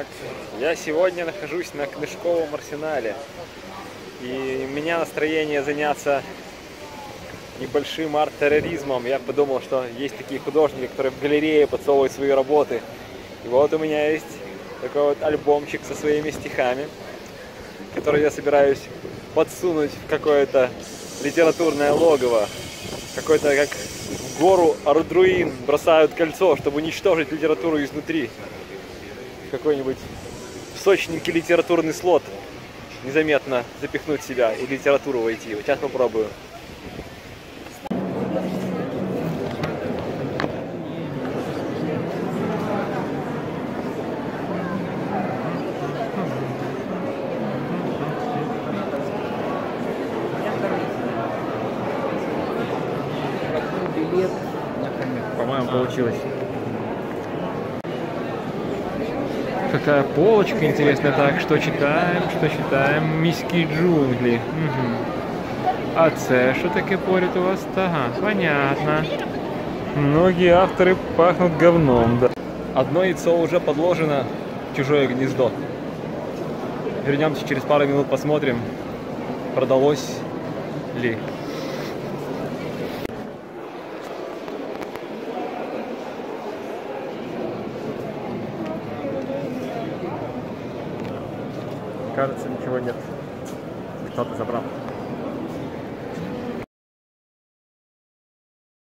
Так, я сегодня нахожусь на книжковом арсенале. И у меня настроение заняться небольшим арт-терроризмом. Я подумал, что есть такие художники, которые в галерее подсовывают свои работы. И вот у меня есть такой вот альбомчик со своими стихами, который я собираюсь подсунуть в какое-то литературное логово. Какой-то как в гору Ардруин бросают кольцо, чтобы уничтожить литературу изнутри. Какой-нибудь сочненький литературный слот незаметно запихнуть себя и в литературу войти. Вот сейчас попробую. По-моему, получилось. Какая полочка интересная. Так, что читаем, что читаем? Міські джунглі. Угу. А це що таке поряд у вас? Ага, понятно. Многие авторы пахнут говном, да. Одно яйцо уже подложено в чужое гнездо. Вернемся через пару минут, посмотрим, продалось ли. Кажется, ничего нет. Кто-то забрал.